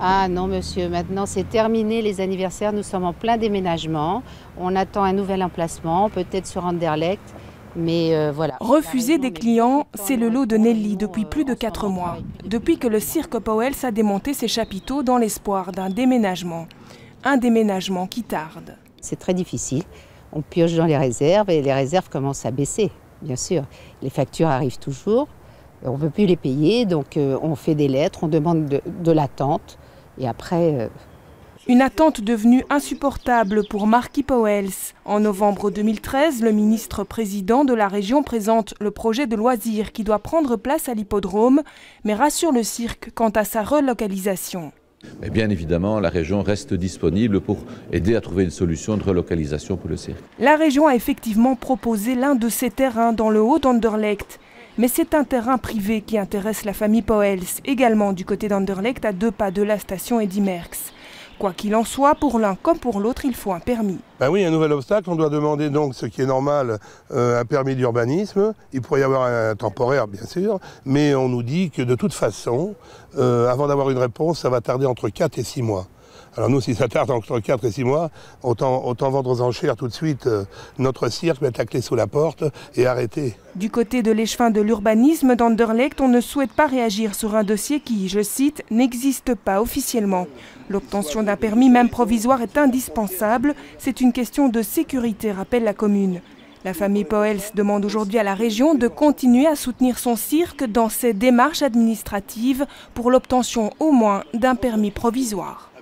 Ah non monsieur, maintenant c'est terminé les anniversaires, nous sommes en plein déménagement. On attend un nouvel emplacement, peut-être sur Anderlecht. Mais euh, voilà. Refuser des clients, c'est le lot de Nelly depuis plus de 4 mois. Depuis que le cirque Powell a démonté ses chapiteaux dans l'espoir d'un déménagement. Un déménagement qui tarde. C'est très difficile. On pioche dans les réserves et les réserves commencent à baisser, bien sûr. Les factures arrivent toujours. On ne peut plus les payer, donc euh, on fait des lettres, on demande de, l'attente. Et après, euh, une attente devenue insupportable pour Marky Powells. En novembre 2013, le ministre-président de la région présente le projet de loisir qui doit prendre place à l'hippodrome, mais rassure le cirque quant à sa relocalisation. Mais bien évidemment, la région reste disponible pour aider à trouver une solution de relocalisation pour le cirque. La région a effectivement proposé l'un de ses terrains dans le haut d'Anderlecht. Mais c'est un terrain privé qui intéresse la famille Powells, également du côté d'Anderlecht, à deux pas de la station Eddy Merckx. Quoi qu'il en soit, pour l'un comme pour l'autre, il faut un permis. Ben oui, un nouvel obstacle. On doit demander donc, ce qui est normal, euh, un permis d'urbanisme. Il pourrait y avoir un temporaire, bien sûr, mais on nous dit que de toute façon, euh, avant d'avoir une réponse, ça va tarder entre 4 et 6 mois. Alors nous, si ça tarde entre 4 et 6 mois, autant, vendre aux enchères tout de suite euh, notre cirque, mettre la clé sous la porte et arrêter. Du côté de l'échevin de l'urbanisme d'Anderlecht, on ne souhaite pas réagir sur un dossier qui, je cite, n'existe pas officiellement. L'obtention d'un permis, même provisoire, est indispensable. C'est une question de sécurité, rappelle la commune. La famille Poels demande aujourd'hui à la région de continuer à soutenir son cirque dans ses démarches administratives pour l'obtention au moins d'un permis provisoire.